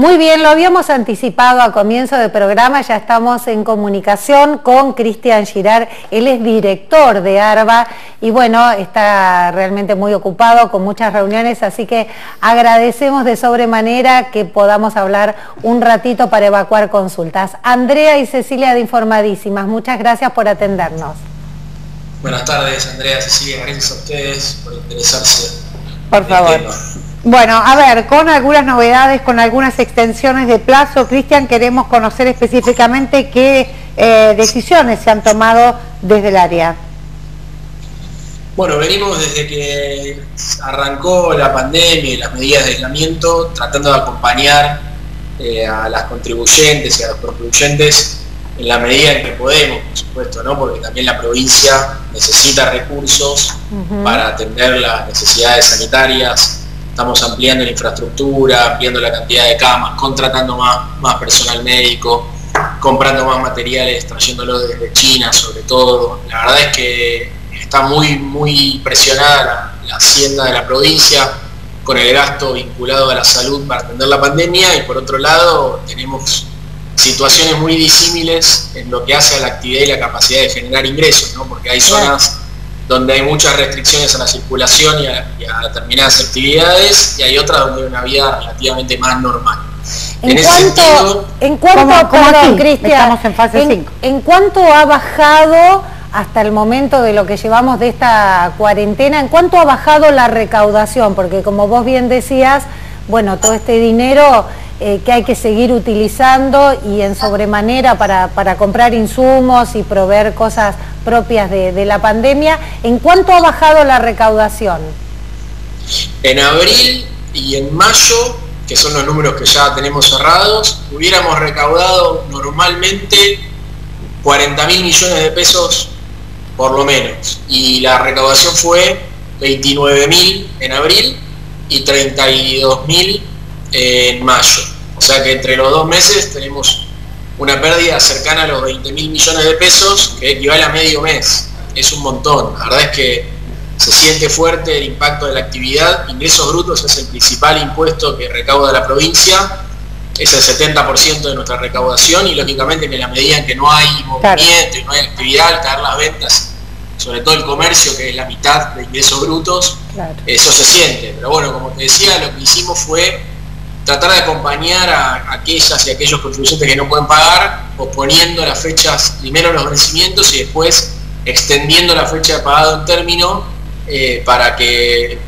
Muy bien, lo habíamos anticipado a comienzo del programa, ya estamos en comunicación con Cristian Girar, él es director de ARBA y bueno, está realmente muy ocupado con muchas reuniones, así que agradecemos de sobremanera que podamos hablar un ratito para evacuar consultas. Andrea y Cecilia de Informadísimas, muchas gracias por atendernos. Buenas tardes, Andrea, Cecilia, gracias a ustedes por interesarse. Por favor. Bueno, a ver, con algunas novedades, con algunas extensiones de plazo, Cristian, queremos conocer específicamente qué eh, decisiones se han tomado desde el área. Bueno, venimos desde que arrancó la pandemia y las medidas de aislamiento, tratando de acompañar eh, a las contribuyentes y a los contribuyentes en la medida en que podemos, por supuesto, ¿no? porque también la provincia necesita recursos para atender las necesidades sanitarias estamos ampliando la infraestructura, ampliando la cantidad de camas, contratando más, más personal médico, comprando más materiales, trayéndolo desde China sobre todo. La verdad es que está muy, muy presionada la, hacienda de la provincia con el gasto vinculado a la salud para atender la pandemia y por otro lado tenemos situaciones muy disímiles en lo que hace a la actividad y la capacidad de generar ingresos, ¿no? porque hay zonas donde hay muchas restricciones a la circulación y a, determinadas actividades, y hay otras donde hay una vida relativamente más normal. En, cuanto, en cuanto, Cristian, en fase En cuanto ha bajado hasta el momento de lo que llevamos de esta cuarentena, en cuánto ha bajado la recaudación, porque como vos bien decías, bueno, todo este dinero eh, que hay que seguir utilizando y en sobremanera para, comprar insumos y proveer cosas propias de, la pandemia. ¿En cuánto ha bajado la recaudación? En abril y en mayo, que son los números que ya tenemos cerrados, hubiéramos recaudado normalmente 40 mil millones de pesos por lo menos. Y la recaudación fue 29 mil en abril y 32 mil en mayo. O sea que entre los dos meses tenemos una pérdida cercana a los 20 mil millones de pesos, que equivale a medio mes. Es un montón. La verdad es que se siente fuerte el impacto de la actividad. Ingresos brutos es el principal impuesto que recauda la provincia. Es el 70% de nuestra recaudación y lógicamente que en la medida en que no hay movimiento y no hay actividad, al caer las ventas, sobre todo el comercio, que es la mitad de ingresos brutos, eso se siente. Pero bueno, como te decía, lo que hicimos fue tratar de acompañar a aquellas y aquellos contribuyentes que no pueden pagar, posponiendo las fechas, primero los vencimientos y después extendiendo la fecha de pagado en término eh, para que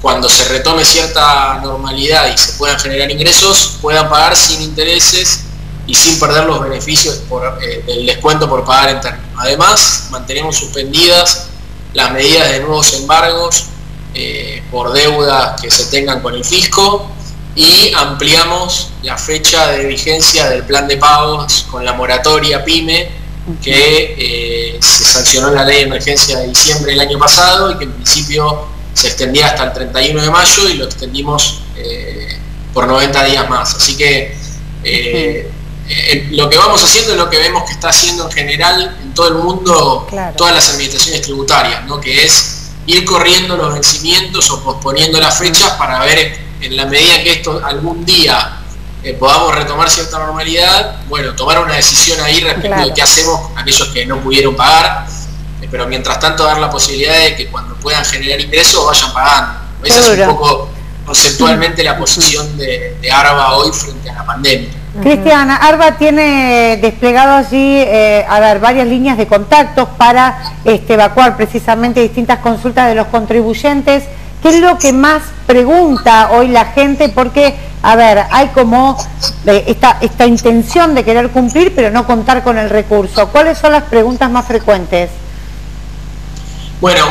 cuando se retome cierta normalidad y se puedan generar ingresos, puedan pagar sin intereses y sin perder los beneficios eh, del descuento por pagar en término. Además, mantenemos suspendidas las medidas de nuevos embargos eh, por deudas que se tengan con el fisco y ampliamos la fecha de vigencia del plan de pagos con la moratoria PYME que eh, se sancionó en la ley de emergencia de diciembre del año pasado y que en principio se extendía hasta el 31 de mayo y lo extendimos eh, por 90 días más. Así que eh, lo que vamos haciendo es lo que vemos que está haciendo en general en todo el mundo todas las administraciones tributarias, ¿no? que es ir corriendo los vencimientos o posponiendo las fechas para ver en la medida que esto algún día eh, podamos retomar cierta normalidad, bueno, tomar una decisión ahí respecto de qué hacemos con aquellos que no pudieron pagar, eh, pero mientras tanto dar la posibilidad de que cuando puedan generar ingresos vayan pagando. Esa es un poco conceptualmente la posición de, ARBA hoy frente a la pandemia. Cristiana, ARBA tiene desplegado allí eh, a ver, varias líneas de contactos para este, evacuar precisamente distintas consultas de los contribuyentes. ¿Qué es lo que más pregunta hoy la gente? Porque, a ver, hay como eh, esta, esta intención de querer cumplir, pero no contar con el recurso. ¿Cuáles son las preguntas más frecuentes? Bueno,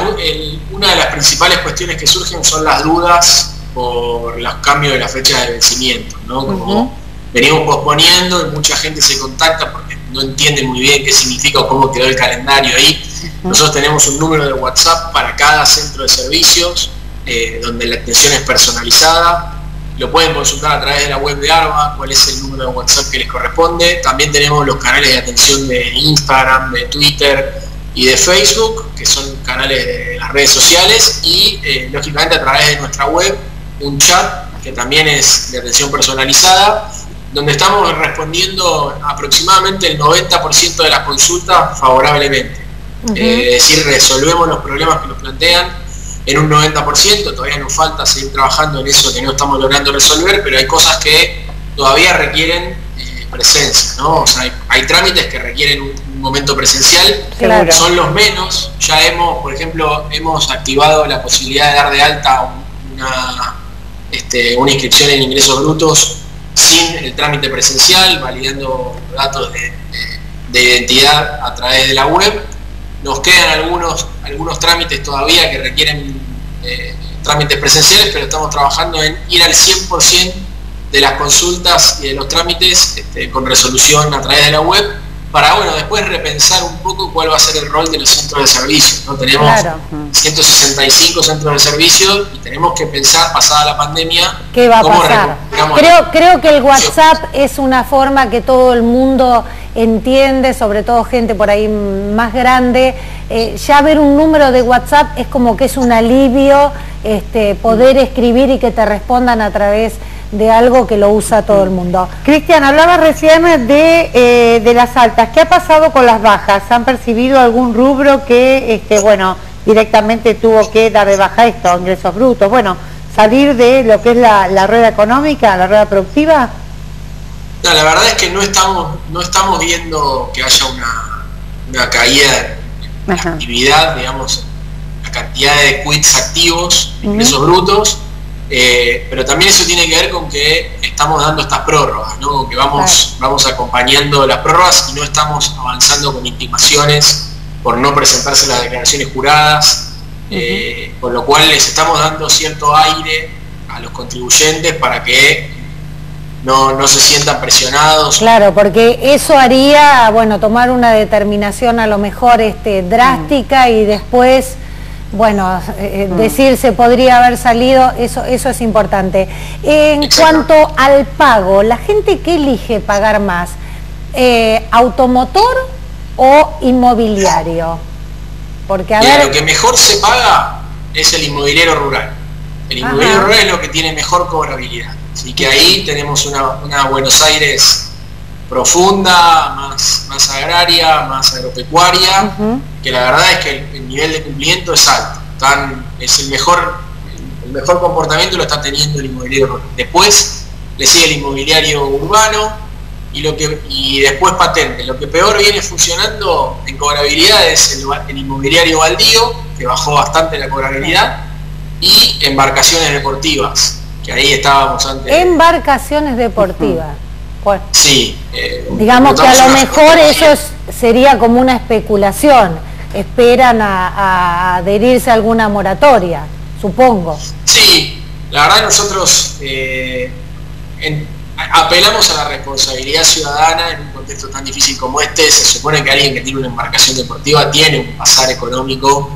una de las principales cuestiones que surgen son las dudas por los cambios de la fecha de vencimiento, ¿no? Como venimos posponiendo y mucha gente se contacta porque no entiende muy bien qué significa o cómo quedó el calendario ahí. Nosotros tenemos un número de WhatsApp para cada centro de servicios eh, donde la atención es personalizada. Lo pueden consultar a través de la web de ARBA, cuál es el número de WhatsApp que les corresponde. También tenemos los canales de atención de Instagram, de Twitter y de Facebook, que son canales de las redes sociales, y eh, lógicamente a través de nuestra web un chat que también es de atención personalizada donde estamos respondiendo aproximadamente el 90% de las consultas favorablemente. Eh, es decir, resolvemos los problemas que nos plantean en un 90%, todavía nos falta seguir trabajando en eso que no estamos logrando resolver, pero hay cosas que todavía requieren eh, presencia, ¿no? O sea, hay, trámites que requieren un, momento presencial, son los menos, ya hemos, por ejemplo, hemos activado la posibilidad de dar de alta una, este, una inscripción en ingresos brutos sin el trámite presencial, validando datos de, identidad a través de la web. Nos quedan algunos, algunos trámites todavía que requieren eh, trámites presenciales, pero estamos trabajando en ir al 100% de las consultas y de los trámites este, con resolución a través de la web para bueno después repensar un poco cuál va a ser el rol de los centros de servicio. ¿no? Tenemos 165 centros de servicio y tenemos que pensar, pasada la pandemia, ¿qué va a pasar? Creo, creo que el WhatsApp es una forma que todo el mundo entiende, sobre todo gente por ahí más grande. Eh, ya ver un número de WhatsApp es como que es un alivio este, poder escribir y que te respondan a través de algo que lo usa todo el mundo. Cristian, hablaba recién de, eh, de las altas. ¿Qué ha pasado con las bajas? ¿Han percibido algún rubro que, este, bueno, directamente tuvo que dar de baja esto, ingresos brutos? Bueno, salir de lo que es la, rueda económica, la rueda productiva. No, la verdad es que no estamos, no estamos viendo que haya una, una caída en la actividad, digamos, la cantidad de quits activos, ingresos brutos eh, pero también eso tiene que ver con que estamos dando estas prórrogas, ¿no? que vamos, vamos acompañando las prórrogas y no estamos avanzando con intimaciones por no presentarse las declaraciones juradas, eh, con lo cual les estamos dando cierto aire a los contribuyentes para que no, no, se sientan presionados. Claro, porque eso haría, bueno, tomar una determinación a lo mejor este, drástica y después bueno, eh, mm. decir se podría haber salido, eso, eso es importante. En cuanto al pago, ¿la gente qué elige pagar más? Eh, ¿Automotor o inmobiliario? Porque a ver... Lo que mejor se paga es el inmobiliario rural. El inmobiliario rural es lo que tiene mejor cobrabilidad. Así que ahí tenemos una, Buenos Aires profunda, más, más agraria, más agropecuaria que la verdad es que el, nivel de cumplimiento es alto. es el mejor, el mejor comportamiento lo está teniendo el inmobiliario. Después le sigue el inmobiliario urbano y, lo que, y después patente. Lo que peor viene funcionando en cobrabilidad es el, inmobiliario baldío, que bajó bastante la cobrabilidad, y embarcaciones deportivas, que ahí estábamos antes. Embarcaciones deportivas. Sí. Eh, Digamos que a lo mejor eso sería como una especulación esperan a, adherirse a alguna moratoria, supongo. Sí, la verdad nosotros eh, apelamos a la responsabilidad ciudadana en un contexto tan difícil como este. Se supone que alguien que tiene una embarcación deportiva tiene un pasar económico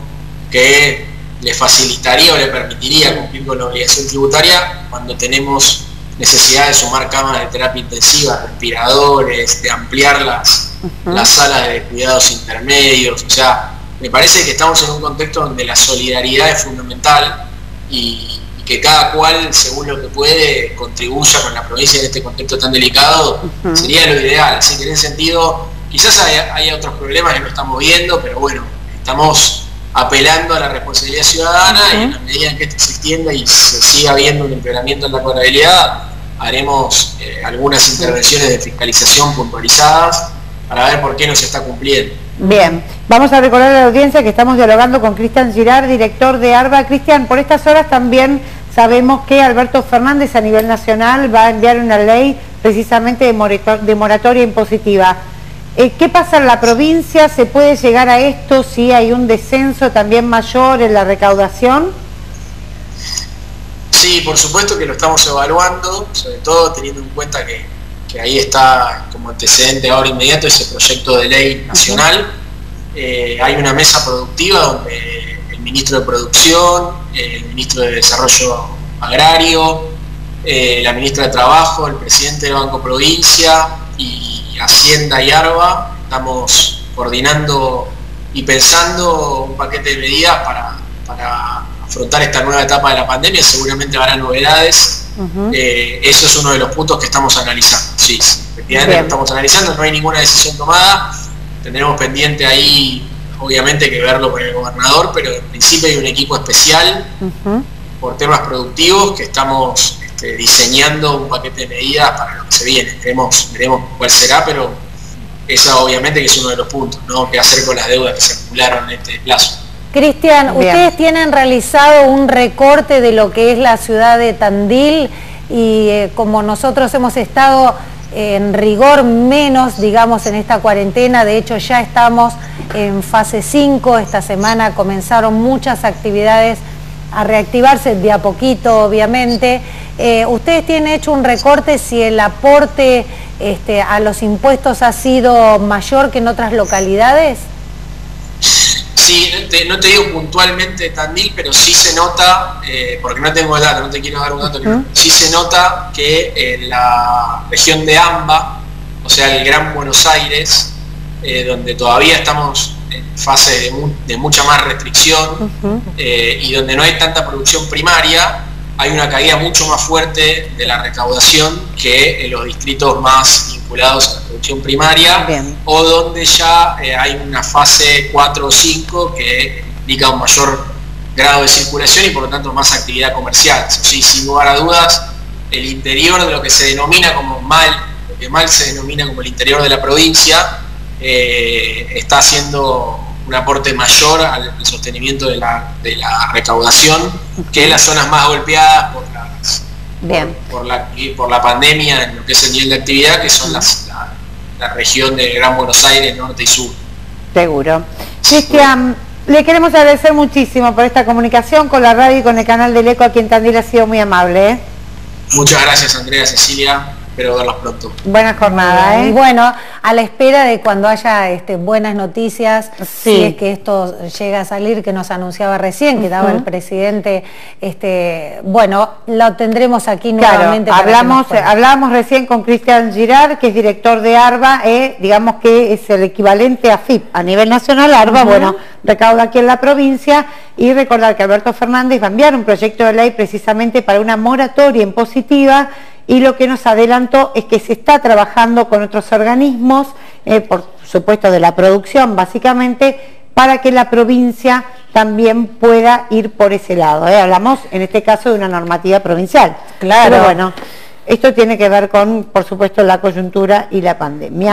que le facilitaría o le permitiría cumplir con la obligación tributaria cuando tenemos necesidad de sumar cámaras de terapia intensiva, respiradores, de ampliar las, las salas de cuidados intermedios. O sea, me parece que estamos en un contexto donde la solidaridad es fundamental y, que cada cual, según lo que puede, contribuya con la provincia en este contexto tan delicado, sería lo ideal. Así que en ese sentido, quizás haya, otros problemas que no estamos viendo, pero bueno, estamos apelando a la responsabilidad ciudadana y en la medida en que esto se extienda y se siga viendo un empeoramiento en la contabilidad, haremos eh, algunas intervenciones de fiscalización puntualizadas para ver por qué no se está cumpliendo. Bien, vamos a recordar a la audiencia que estamos dialogando con Cristian Girard, director de ARBA. Cristian, por estas horas también sabemos que Alberto Fernández a nivel nacional va a enviar una ley precisamente de moratoria impositiva. Eh, ¿Qué pasa en la provincia? ¿Se puede llegar a esto si hay un descenso también mayor en la recaudación? Sí, por supuesto que lo estamos evaluando, sobre todo teniendo en cuenta que que ahí está como antecedente ahora inmediato ese proyecto de ley nacional. Eh, hay una mesa productiva donde el ministro de Producción, el ministro de Desarrollo Agrario, eh, la ministra de Trabajo, el presidente del Banco Provincia y Hacienda y ARBA estamos coordinando y pensando un paquete de medidas para, para afrontar esta nueva etapa de la pandemia. Seguramente habrá novedades. Eh, eso es uno de los puntos que estamos analizando. Sí, efectivamente lo estamos analizando, no hay ninguna decisión tomada, tendremos pendiente ahí, obviamente, que verlo con el gobernador, pero en principio hay un equipo especial por temas productivos que estamos este, diseñando un paquete de medidas para lo que se viene. Veremos, veremos cuál será, pero esa obviamente que es uno de los puntos, ¿no? ¿Qué hacer con las deudas que se acumularon en este plazo? Cristian, ustedes tienen realizado un recorte de lo que es la ciudad de Tandil y eh, como nosotros hemos estado en rigor menos, digamos, en esta cuarentena, de hecho ya estamos en fase 5, esta semana comenzaron muchas actividades a reactivarse de a poquito, obviamente. Eh, ¿Ustedes tienen hecho un recorte si el aporte este, a los impuestos ha sido mayor que en otras localidades? Sí, no te digo puntualmente Tandil, pero sí se nota, eh, porque no tengo el dato, no te quiero dar un dato, sí se nota que en la región de AMBA, o sea, el Gran Buenos Aires, eh, donde todavía estamos en fase de, mucha más restricción eh, y donde no hay tanta producción primaria, hay una caída mucho más fuerte de la recaudación que en los distritos más vinculados a la producción primaria o donde ya eh, hay una fase 4 o 5 que indica un mayor grado de circulación y por lo tanto más actividad comercial. Sí, sin lugar a dudas, el interior de lo que se denomina como mal, lo que mal se denomina como el interior de la provincia, eh, está haciendo un aporte mayor al, sostenimiento de la, recaudación que en las zonas más golpeadas por, Por, la, por la pandemia en lo que es el nivel de actividad, que son las, la, región de Gran Buenos Aires, norte y sur. Seguro. Cristian, le queremos agradecer muchísimo por esta comunicación con la radio y con el canal del ECO, a quien también ha sido muy amable. ¿eh? Muchas gracias, Andrea, Cecilia espero verlos pronto. Buena jornada, ¿eh? Y bueno, a la espera de cuando haya este, buenas noticias, si es que esto llega a salir, que nos anunciaba recién, que daba el presidente, este, bueno, lo tendremos aquí nuevamente. hablamos, hablamos recién con Cristian Girard, que es director de ARBA, eh, digamos que es el equivalente a FIP a nivel nacional, ARBA, bueno, recauda aquí en la provincia, y recordar que Alberto Fernández va a enviar un proyecto de ley precisamente para una moratoria impositiva y lo que nos adelantó es que se está trabajando con otros organismos, eh, por supuesto de la producción básicamente, para que la provincia también pueda ir por ese lado. ¿eh? Hablamos en este caso de una normativa provincial. Claro. Pero bueno, esto tiene que ver con, por supuesto, la coyuntura y la pandemia.